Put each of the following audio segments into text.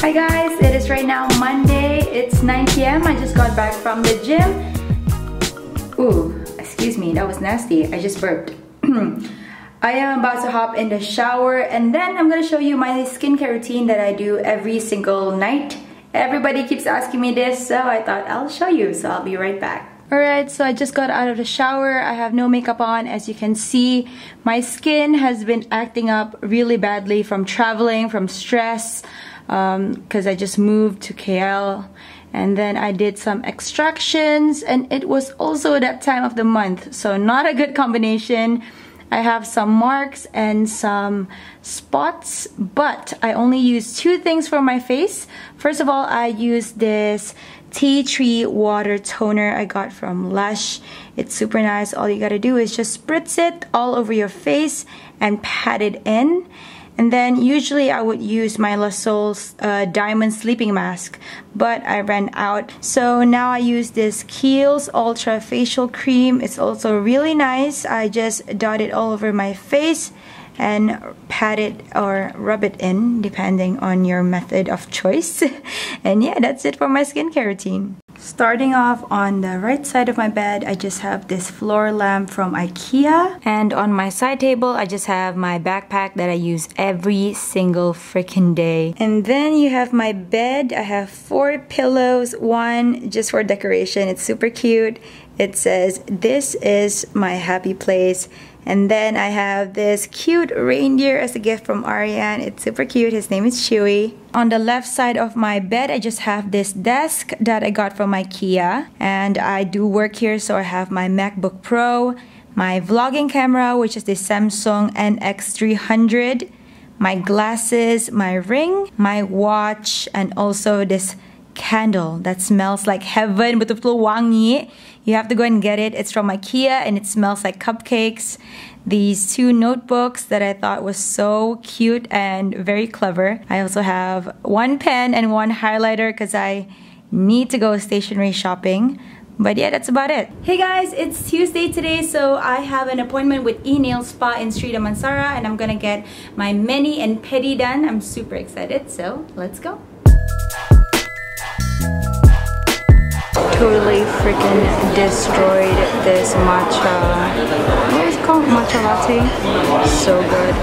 Hi guys, it is right now Monday. It's 9 p.m. I just got back from the gym. Ooh, excuse me, that was nasty. I just burped. I am about to hop in the shower and then I'm gonna show you my skincare routine that I do every single night. Everybody keeps asking me this, so I thought I'll show you, so I'll be right back. Alright, so I just got out of the shower. I have no makeup on. As you can see, my skin has been acting up really badly from traveling, from stress, because um, I just moved to KL. And then I did some extractions, and it was also that time of the month, so not a good combination. I have some marks and some spots, but I only use two things for my face. First of all, I use this tea tree water toner I got from Lush. It's super nice. All you gotta do is just spritz it all over your face and pat it in. And then usually I would use my La Sol's uh, Diamond Sleeping Mask, but I ran out. So now I use this Kiehl's Ultra Facial Cream. It's also really nice. I just dot it all over my face and pat it or rub it in depending on your method of choice. and yeah, that's it for my skincare routine. Starting off on the right side of my bed, I just have this floor lamp from Ikea. And on my side table, I just have my backpack that I use every single freaking day. And then you have my bed. I have four pillows, one just for decoration. It's super cute. It says, this is my happy place. And then I have this cute reindeer as a gift from Aryan. It's super cute. His name is Chewy. On the left side of my bed, I just have this desk that I got from IKEA. And I do work here, so I have my MacBook Pro, my vlogging camera, which is the Samsung NX300, my glasses, my ring, my watch, and also this candle that smells like heaven betul-betul wangi you have to go and get it. It's from Ikea and it smells like cupcakes. These two notebooks that I thought was so cute and very clever. I also have one pen and one highlighter because I need to go stationery shopping. But yeah, that's about it. Hey guys, it's Tuesday today, so I have an appointment with E-Nail Spa in Sri Damansara and I'm gonna get my mani and pedi done. I'm super excited, so let's go. Totally freaking destroyed this matcha. What is it called? Matcha latte. So good.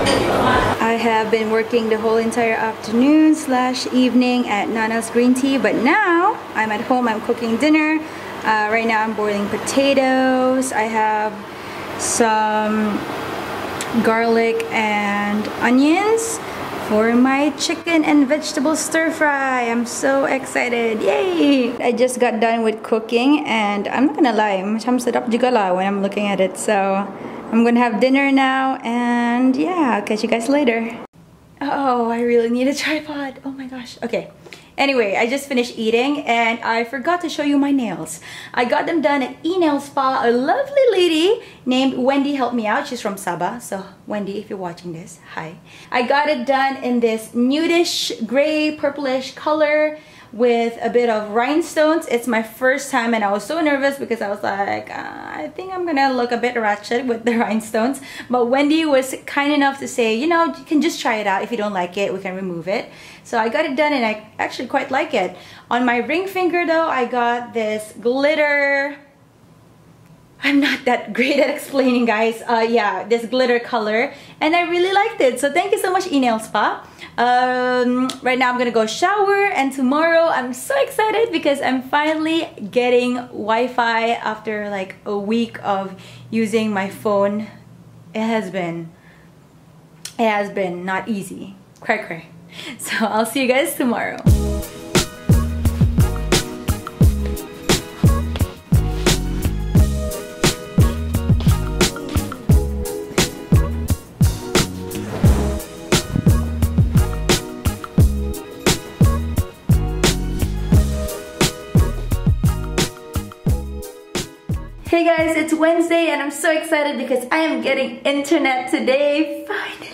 I have been working the whole entire afternoon slash evening at Nana's Green Tea, but now I'm at home. I'm cooking dinner. Uh, right now I'm boiling potatoes. I have some garlic and onions for my chicken and vegetable stir fry. I'm so excited. Yay! I just got done with cooking and I'm not gonna lie, macam sedap juga lah when I'm looking at it. So I'm gonna have dinner now and yeah, I'll catch you guys later. Oh, I really need a tripod. Oh my gosh. Okay. Anyway, I just finished eating and I forgot to show you my nails. I got them done at E-Nail Spa. A lovely lady named Wendy helped me out. She's from Sabah. So Wendy, if you're watching this, hi. I got it done in this nudish, gray, purplish color with a bit of rhinestones. It's my first time and I was so nervous because I was like, uh, I think I'm gonna look a bit ratchet with the rhinestones. But Wendy was kind enough to say, you know, you can just try it out. If you don't like it, we can remove it. So I got it done and I actually quite like it. On my ring finger though, I got this glitter I'm not that great at explaining guys. Uh, yeah, this glitter color and I really liked it. So thank you so much E-Nail Spa. Um, right now I'm gonna go shower and tomorrow I'm so excited because I'm finally getting Wi-Fi after like a week of using my phone. It has been, it has been not easy. Cry cry. So I'll see you guys tomorrow. Hey guys, it's Wednesday and I'm so excited because I am getting internet today, finally.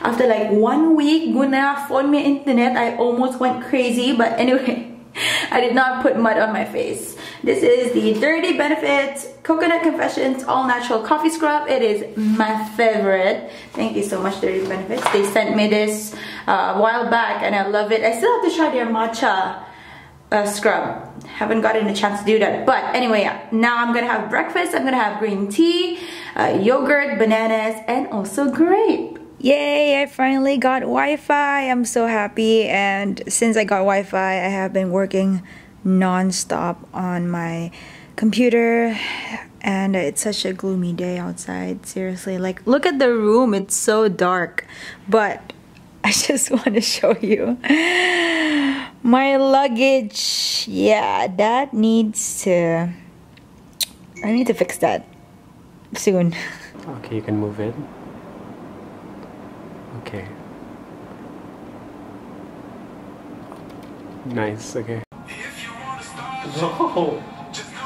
After like one week, guna phone me internet, I almost went crazy, but anyway, I did not put mud on my face. This is the Dirty Benefits Coconut Confessions All Natural Coffee Scrub. It is my favorite. Thank you so much, Dirty Benefits. They sent me this uh, a while back and I love it. I still have to try their matcha uh, scrub. Haven't gotten a chance to do that. But anyway, now I'm gonna have breakfast. I'm gonna have green tea, uh, yogurt, bananas, and also grape. Yay, I finally got Wi-Fi. I'm so happy. And since I got Wi-Fi, I have been working non-stop on my computer and it's such a gloomy day outside seriously like look at the room it's so dark but I just want to show you. My luggage. Yeah that needs to I need to fix that soon. Okay you can move it. Okay. Nice okay. No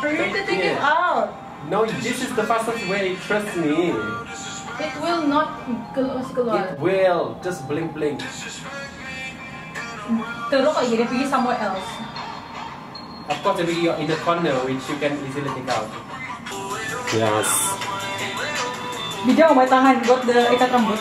for you to take it out. No this is the fastest way trust me it will not it will just blink blink Teruk lagi dia pergi somewhere else. Of course, if you're in the corner, which you can easily take out. Yes. Bijak, may tahan buat the ikat rambut.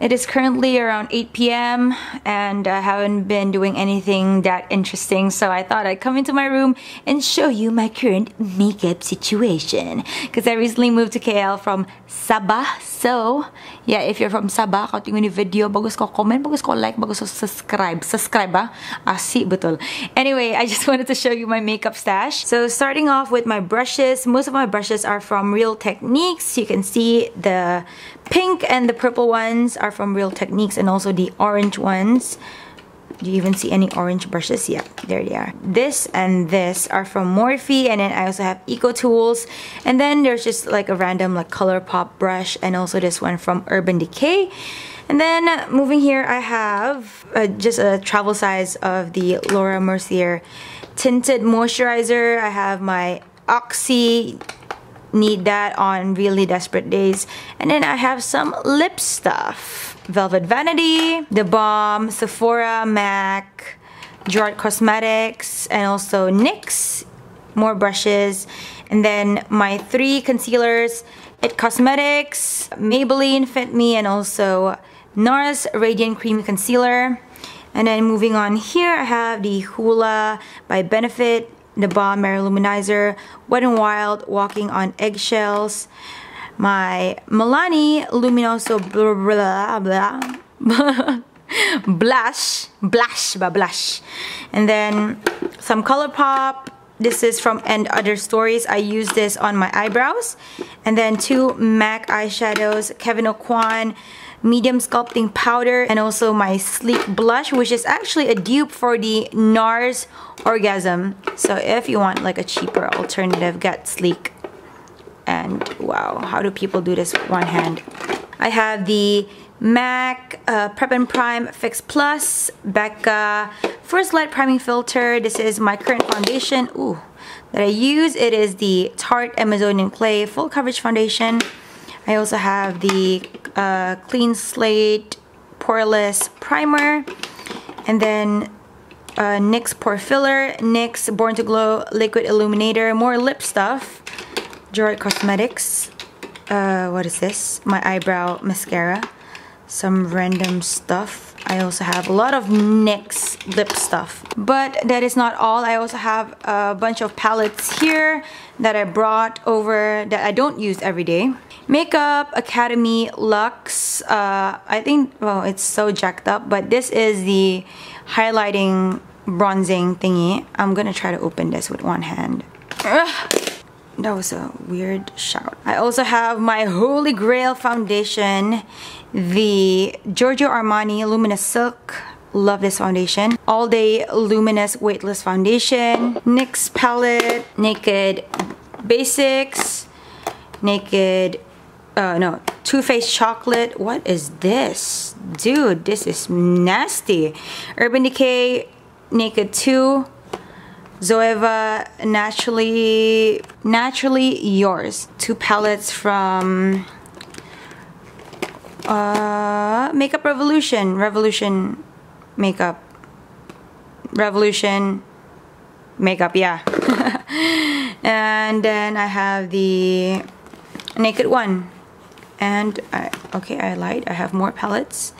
It is currently around 8 p.m. and I haven't been doing anything that interesting so I thought I'd come into my room and show you my current makeup situation. Because I recently moved to KL from Sabah so yeah if you're from Sabah kau tengok ni video bagus kau comment bagus kau like bagus kau subscribe. Subscribe ah? Asik betul. Anyway I just wanted to show you my makeup stash. So starting off with my brushes. Most of my brushes are from Real Techniques. You can see the pink and the purple ones are from Real Techniques and also the orange ones. Do you even see any orange brushes? Yeah, there they are. This and this are from Morphe and then I also have Eco Tools. And then there's just like a random like ColourPop brush and also this one from Urban Decay. And then uh, moving here I have uh, just a travel size of the Laura Mercier tinted moisturizer. I have my Oxy need that on really desperate days. And then I have some lip stuff. Velvet Vanity, The Balm, Sephora, MAC, Gerard Cosmetics, and also NYX. More brushes. And then my three concealers, It Cosmetics, Maybelline Fit Me, and also NARS Radiant Cream Concealer. And then moving on here, I have the Hoola by Benefit the Balm Mary-Lou Manizer, Wet n Wild, Walking on Eggshells, my Milani Luminoso blah blah blah blush, blush, blush, and then some ColourPop. This is from And Other Stories. I use this on my eyebrows. And then two MAC eyeshadows, Kevyn Aucoin, medium sculpting powder and also my sleek blush which is actually a dupe for the NARS Orgasm. So if you want like a cheaper alternative get sleek. And wow how do people do this with one hand? I have the MAC uh, Prep and Prime Fix Plus Becca First Light Priming Filter. This is my current foundation. Ooh that I use. It is the Tarte Amazonian Clay Full Coverage Foundation. I also have the Clean Slate Poreless Primer. And then uh, NYX Pore Filler, NYX Born to Glow Liquid Illuminator, more lip stuff. Gerard Cosmetics. Uh, what is this? My eyebrow mascara. Some random stuff. I also have a lot of NYX lip stuff. But that is not all. I also have a bunch of palettes here that I brought over that I don't use every day. Makeup Academy Luxe. Uh, I think, well, it's so jacked up, but this is the highlighting bronzing thingy. I'm gonna try to open this with one hand. Ugh. That was a weird shout. I also have my Holy Grail foundation, the Giorgio Armani Luminous Silk. Love this foundation. All Day Luminous Weightless Foundation. NYX palette, Naked Basics, Naked uh, no, Too Faced Chocolate. What is this? Dude, this is nasty. Urban Decay Naked 2. Zoeva Naturally Naturally Yours. Two palettes from uh, Makeup Revolution. Revolution Makeup. Revolution makeup, yeah. and then I have the Naked One. And, I, okay, I lied. I have more palettes.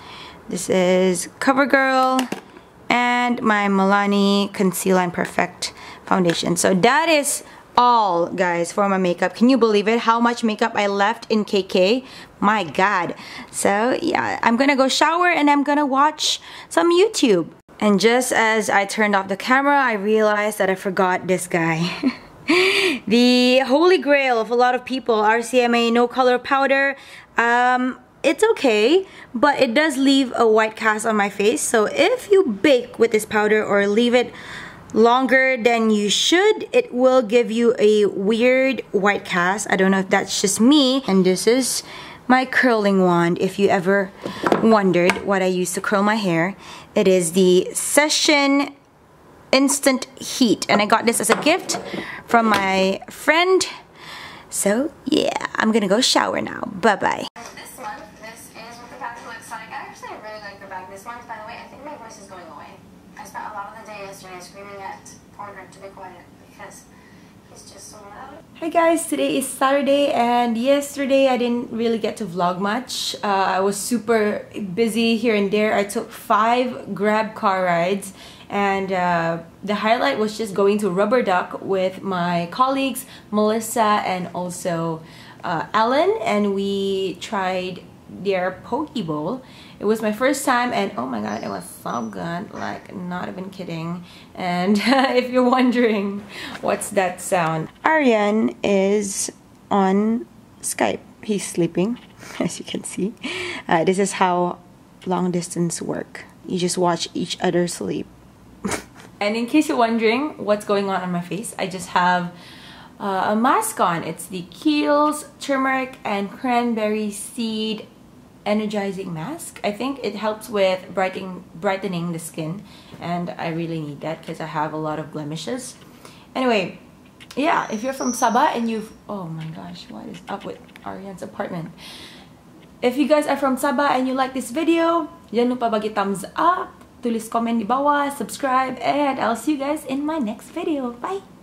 This is CoverGirl and my Milani Conceal and Perfect Foundation. So that is all guys for my makeup can you believe it how much makeup I left in KK my god so yeah I'm gonna go shower and I'm gonna watch some YouTube and just as I turned off the camera I realized that I forgot this guy the holy grail of a lot of people RCMA no color powder um, it's okay but it does leave a white cast on my face so if you bake with this powder or leave it longer than you should, it will give you a weird white cast. I don't know if that's just me. And this is my curling wand if you ever wondered what I use to curl my hair. It is the Session Instant Heat and I got this as a gift from my friend. So yeah, I'm gonna go shower now. Bye-bye. This month, this is what the bag looks like. I actually really like the bag this month. By the way, I think my voice is going away. I spent a lot of the day yesterday screaming at Porter to be quiet because he's just so loud. Hi guys, today is Saturday and yesterday I didn't really get to vlog much. Uh, I was super busy here and there. I took five grab car rides and uh, the highlight was just going to Rubber Duck with my colleagues Melissa and also uh, Ellen. And we tried their poke bowl it was my first time and oh my god it was so good. Like not even kidding. And if you're wondering what's that sound? Aryan is on Skype. He's sleeping as you can see. Uh, this is how long distance work. You just watch each other sleep and in case you're wondering what's going on on my face I just have uh, a mask on. It's the Kiehl's Turmeric and Cranberry Seed energizing mask. I think it helps with brightening, brightening the skin and I really need that because I have a lot of blemishes. Anyway, yeah, if you're from Sabah and you've... Oh my gosh, what is up with Aryan's apartment? If you guys are from Sabah and you like this video, jangan lupa bagi thumbs up, tulis komen di bawah, subscribe, and I'll see you guys in my next video. Bye!